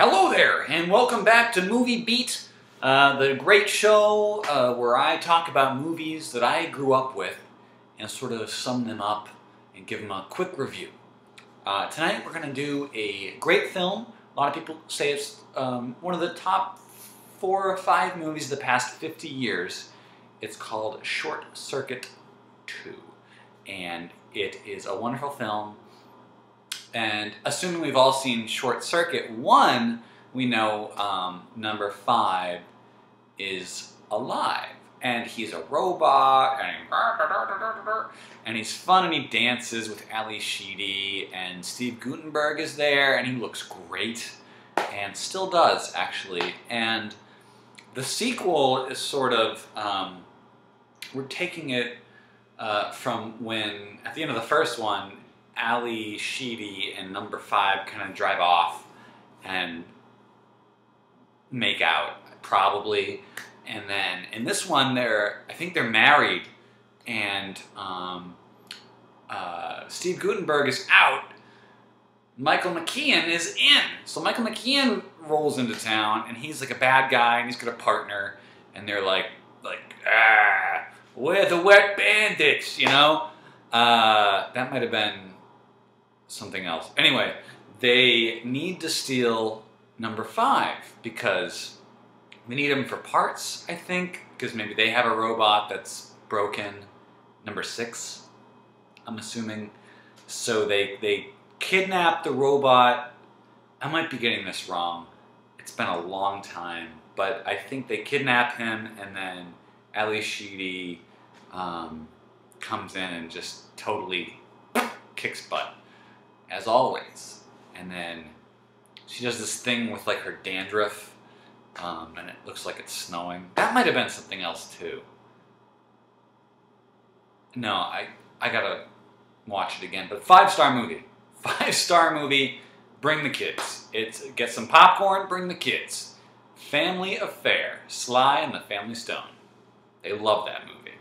Hello there, and welcome back to Movie Beat, uh, the great show uh, where I talk about movies that I grew up with and sort of sum them up and give them a quick review. Uh, tonight we're going to do a great film. A lot of people say it's um, one of the top four or five movies of the past 50 years. It's called Short Circuit 2, and it is a wonderful film. And assuming we've all seen Short Circuit 1, we know um, number 5 is alive. And he's a robot, and, and he's fun, and he dances with Ally Sheedy, and Steve Guttenberg is there, and he looks great, and still does, actually. And the sequel is sort of, um, we're taking it uh, from when, at the end of the first one, Ally Sheedy and number five kind of drive off and make out, probably. And then in this one, they're, I think they're married, and um, uh, Steve Guttenberg is out. Michael McKean is in. So Michael McKean rolls into town, and he's like a bad guy, and he's got a partner, and they're like, like, ah, we're the wet bandits, you know? Uh, that might have been something else. Anyway, they need to steal number five because they need him for parts, I think, because maybe they have a robot that's broken. Number six, I'm assuming. So they, they kidnap the robot. I might be getting this wrong. It's been a long time, but I think they kidnap him and then Ally Sheedy um, comes in and just totally kicks butt as always. And then she does this thing with like her dandruff, um, and it looks like it's snowing. That might have been something else too. No, I I gotta watch it again. But five star movie, five star movie. Bring the kids. It's get some popcorn. Bring the kids. Family affair. Sly and the Family Stone. They love that movie.